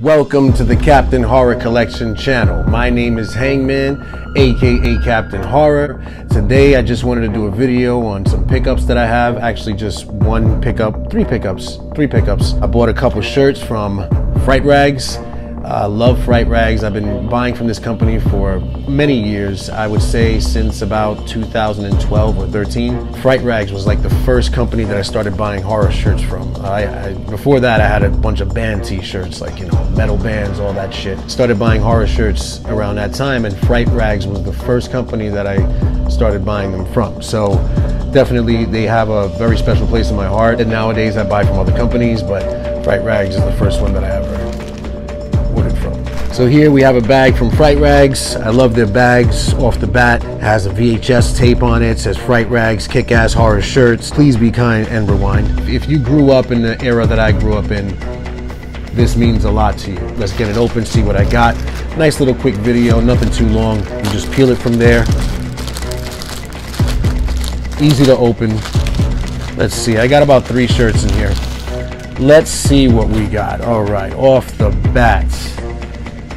Welcome to the Captain Horror Collection channel. My name is Hangman, aka Captain Horror. Today I just wanted to do a video on some pickups that I have. Actually just one pickup, three pickups, three pickups. I bought a couple shirts from Fright Rags. Uh, love Fright Rags. I've been buying from this company for many years. I would say since about 2012 or 13. Fright Rags was like the first company that I started buying horror shirts from. I, I, before that, I had a bunch of band T-shirts, like you know, metal bands, all that shit. Started buying horror shirts around that time, and Fright Rags was the first company that I started buying them from. So definitely, they have a very special place in my heart. And nowadays, I buy from other companies, but Fright Rags is the first one that I ever ordered from. So here we have a bag from Fright Rags. I love their bags off the bat. It has a VHS tape on it. it says Fright Rags, kick-ass horror shirts. Please be kind and rewind. If you grew up in the era that I grew up in, this means a lot to you. Let's get it open, see what I got. Nice little quick video, nothing too long. You just peel it from there. Easy to open. Let's see, I got about three shirts in here. Let's see what we got. All right, off the bat.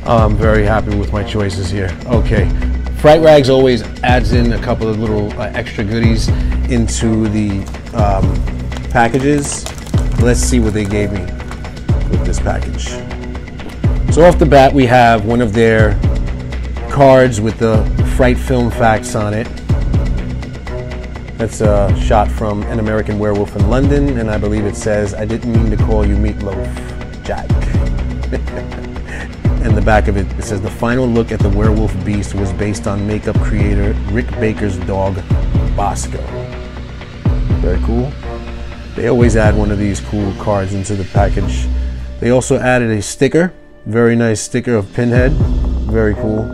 I'm very happy with my choices here. Okay, Fright Rags always adds in a couple of little uh, extra goodies into the um, packages. Let's see what they gave me with this package. So off the bat, we have one of their cards with the Fright Film Facts on it. That's a shot from An American Werewolf in London, and I believe it says, I didn't mean to call you Meatloaf, Jack. and the back of it, it says, the final look at the werewolf beast was based on makeup creator Rick Baker's dog, Bosco. Very cool. They always add one of these cool cards into the package. They also added a sticker, very nice sticker of Pinhead, very cool.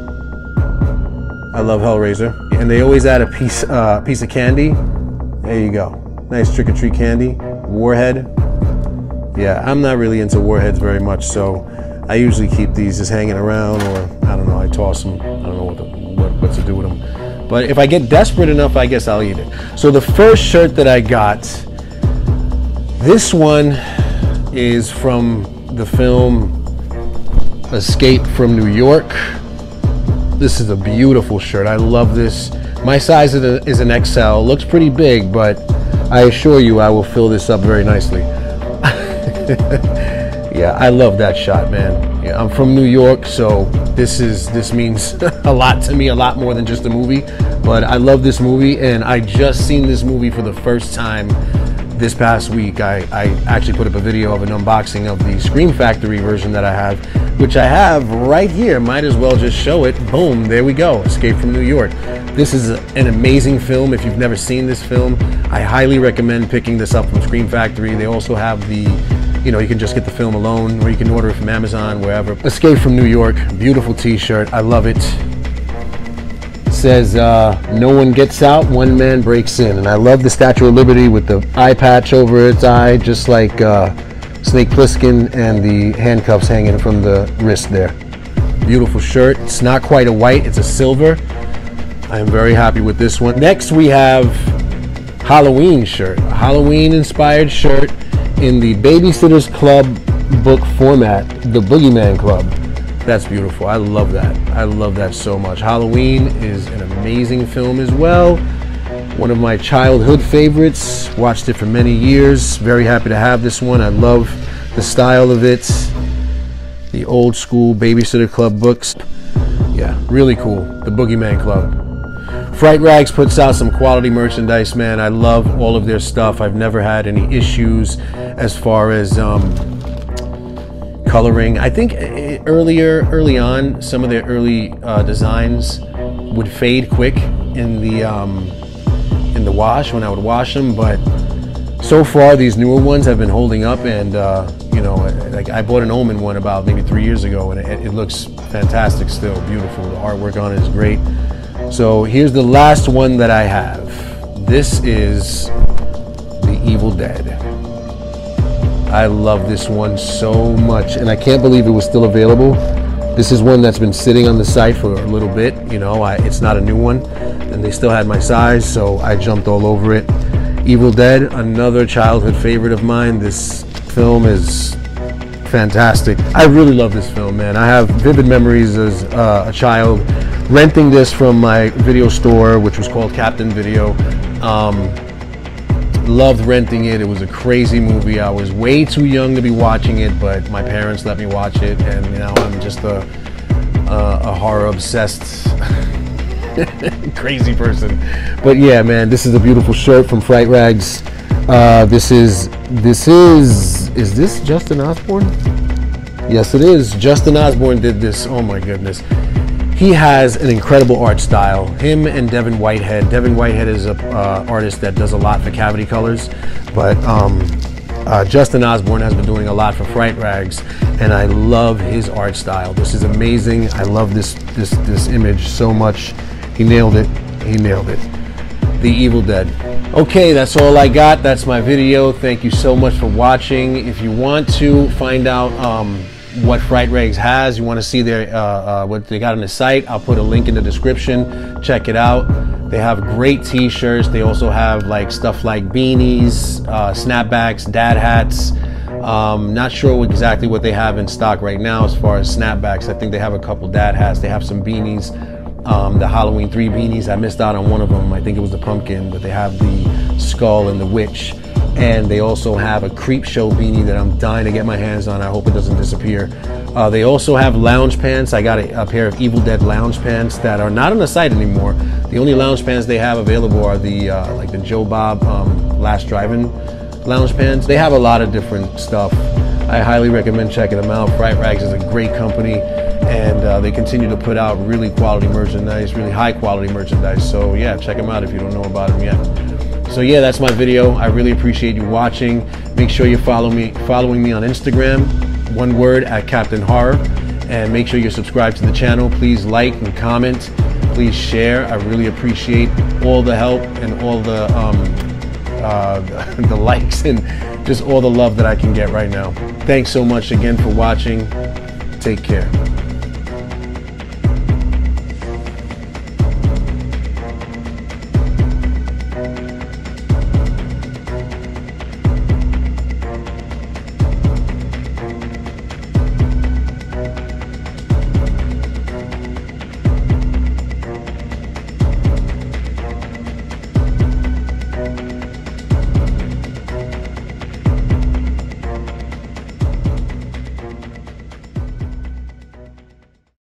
I love Hellraiser. And they always add a piece, uh, piece of candy. There you go. Nice trick or treat candy. Warhead. Yeah, I'm not really into warheads very much, so I usually keep these just hanging around, or I don't know, I toss them. I don't know what, the, what, what to do with them. But if I get desperate enough, I guess I'll eat it. So the first shirt that I got, this one is from the film Escape from New York. This is a beautiful shirt. I love this. My size is an XL. Looks pretty big, but I assure you I will fill this up very nicely. yeah, I love that shot, man. Yeah, I'm from New York, so this is this means a lot to me, a lot more than just a movie. But I love this movie, and I just seen this movie for the first time this past week. I, I actually put up a video of an unboxing of the Scream Factory version that I have, which I have right here. Might as well just show it. Boom, there we go. Escape from New York. This is an amazing film. If you've never seen this film, I highly recommend picking this up from Scream Factory. They also have the you know, you can just get the film alone or you can order it from Amazon, wherever. Escape from New York, beautiful t-shirt. I love it. Says, uh, no one gets out, one man breaks in. And I love the Statue of Liberty with the eye patch over its eye, just like uh, Snake Plissken and the handcuffs hanging from the wrist there. Beautiful shirt. It's not quite a white, it's a silver. I am very happy with this one. Next we have Halloween shirt, a Halloween inspired shirt in the Babysitters Club book format, the Boogeyman Club. That's beautiful. I love that. I love that so much. Halloween is an amazing film as well. One of my childhood favorites. Watched it for many years. Very happy to have this one. I love the style of it. The old school Babysitter Club books. Yeah, really cool. The Boogeyman Club. Fright Rags puts out some quality merchandise, man. I love all of their stuff. I've never had any issues as far as um, coloring. I think eh, earlier, early on, some of the early uh, designs would fade quick in the um, in the wash when I would wash them, but so far these newer ones have been holding up, and uh, you know, like I bought an Omen one about maybe three years ago, and it, it looks fantastic still, beautiful. The artwork on it is great. So here's the last one that I have. This is The Evil Dead. I love this one so much, and I can't believe it was still available. This is one that's been sitting on the site for a little bit. You know, I, it's not a new one, and they still had my size, so I jumped all over it. Evil Dead, another childhood favorite of mine. This film is fantastic. I really love this film, man. I have vivid memories as uh, a child renting this from my video store, which was called Captain Video. Um, loved renting it. It was a crazy movie. I was way too young to be watching it, but my parents let me watch it, and now I'm just a, a, a horror obsessed. crazy person but yeah man this is a beautiful shirt from fright rags uh, this is this is is this justin osbourn yes it is justin osbourn did this oh my goodness he has an incredible art style. Him and Devin Whitehead. Devin Whitehead is an uh, artist that does a lot for Cavity Colors, but um, uh, Justin Osbourn has been doing a lot for Fright Rags, and I love his art style. This is amazing. I love this this this image so much. He nailed it. He nailed it. The Evil Dead. Okay, that's all I got. That's my video. Thank you so much for watching. If you want to find out um, what Fright Rags has, you want to see their uh, uh, what they got on the site, I'll put a link in the description. Check it out. They have great T-shirts. They also have like stuff like beanies, uh, snapbacks, dad hats. Um, not sure exactly what they have in stock right now as far as snapbacks. I think they have a couple dad hats. They have some beanies. Um, the Halloween three beanies. I missed out on one of them. I think it was the pumpkin, but they have the skull and the witch and they also have a Creepshow beanie that I'm dying to get my hands on. I hope it doesn't disappear. Uh, they also have lounge pants. I got a, a, pair of Evil Dead lounge pants that are not on the site anymore. The only lounge pants they have available are the uh, like the Joe Bob um, Last Drive-In lounge pants. They have a lot of different stuff. I highly recommend checking them out. Fright Rags is a great company and uh, they continue to put out really quality merchandise, really high quality merchandise. So yeah, check them out if you don't know about them yet. So yeah, that's my video. I really appreciate you watching. Make sure you follow me, following me on Instagram, one word at Captain Horror, and make sure you're subscribed to the channel. Please like and comment. Please share. I really appreciate all the help and all the um, uh, the likes and just all the love that I can get right now. Thanks so much again for watching. Take care.